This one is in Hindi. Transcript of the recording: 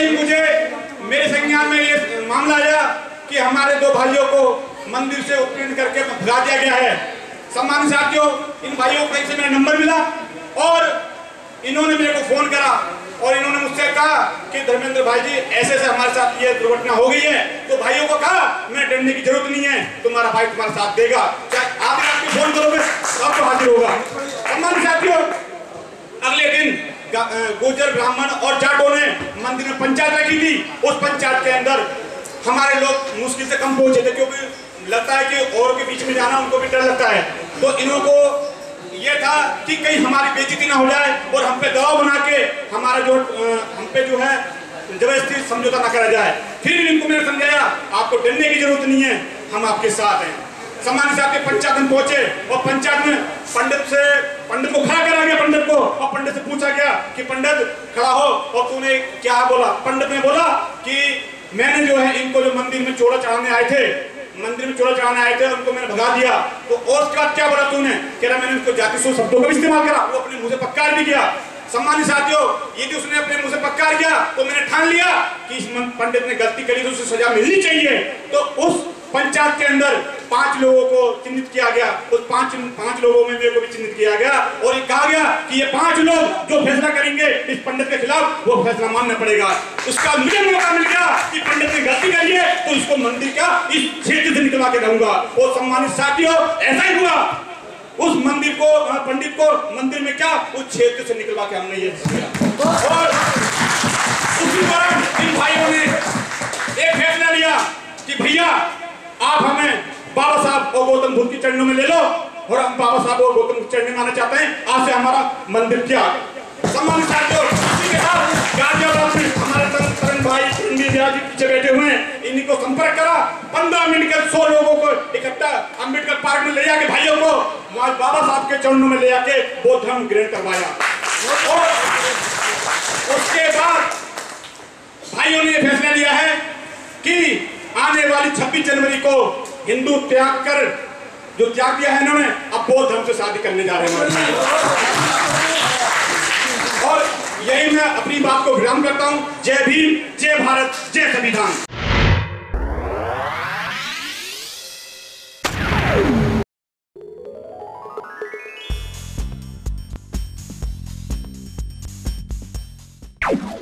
ही मुझे, मेरे संज्ञान में ये मामला आया कि हमारे दो भाइयों को मंदिर से उत्तीर्ण करके भगा दिया गया है। सम्मान साथियों, इन भाइयों को से मेरा नंबर मिला और इन्होंने मेरे को फ़ोन करा और इन्होंने मुझसे कहा कि, धर्मेंद्र भाई जी, ऐसे से हमारे साथ ये दुर्घटना हो गई है तो भाइयों को कहा, मैं डरने की ज़रूरत नहीं है, तुम्हारा भाई तुम्हारा साथ देगा। चाहे आप फ़ोन करोगे तो आपको हाजिर होगा। सम्मान साथियों, अगले दिन गुर्जर ब्राह्मण और जाटों ने मंदिर में पंचायत रखी थी। उस पंचायत के अंदर हमारे लोग मुश्किल से कम पहुँचे थे, क्योंकि लगता है कि और के बीच में जाना उनको भी डर लगता है। तो इन्हों को ये था कि कहीं हमारी बेइज्जती ना हो जाए और हम पे दबाव बना के हमारा जो हम पे जो है ज़बरदस्ती समझौता ना करा जाए। फिर इनको मैंने समझाया, आपको डरने की ज़रूरत नहीं है, हम आपके साथ हैं। सम्मानित साहब के पंचायत में पहुँचे और पंचायत में पंडित से पंडित को खड़ा करा गया पंडित को। और पंडित से पूछा गया कि पंडित, खड़ा हो और तूने क्या बोला? पंडित ने बोला कि मैंने जो है इनको जो मंदिर में चोड़ा चढ़ाने आए थे, मंदिर में चोड़ा चढ़ाने आए थे, उनको मैंने भगा दिया। तो और उसके बाद क्या बोला तूने? कह रहा, मैंने उसको जाति सो शब्दों का भी इस्तेमाल करा। वो अपने से पक्कार भी किया। सम्मानित साथियों, यदि उसने अपने से पक्कार किया तो मैंने ठान लिया कि इस पंडित ने गलती करी तो उसे सजा मिलनी चाहिए। तो उस पंचायत के अंदर पाँच लोगों को चिन्हित किया गया। उस पाँच पाँच लोगों में मेरे को भी चिन्हित किया गया। और ये कहा गया कि ये पाँच लोग जो फैसला करेंगे इस पंडित के खिलाफ, वो फैसला मानना पड़ेगा। उसका मुझे मौका मिल गया कि पंडित ने गलती करी है तो इसको मंदिर का इस क्षेत्र से निकलवा के रहूँगा। और सम्मानित साथियों, ऐसा ही हुआ। उस मंदिर को पंडित को मंदिर में क्या? उस क्षेत्र से निकलवा के हमने ये किया। चरणों में ले लो। और हम बाबा साहब और गौतम की में आना चाहते हैं, आज से हमारा मंदिर क्या पीछे बैठे हुए हैं। इन्हीं को संपर्क करा। पंद्रह मिनट के सौ लोगों को इकट्ठा अंबेडकर पार्क में ले जाके भाइयों को, वहाँ बाबा साहब के चरणों में ले जाके बौद्ध धर्म ग्रहण करवाया। उसके बाद भाइयों ने फैसला लिया है कि आने वाली 26 जनवरी को हिंदू त्याग कर जो त्याग दिया है इन्होंने? अब बौद्ध धर्म से शादी करने जा रहे हैं और यही मैं अपनी बात को विराम करता हूँ। जय भीम, जय भारत, जय संविधान। you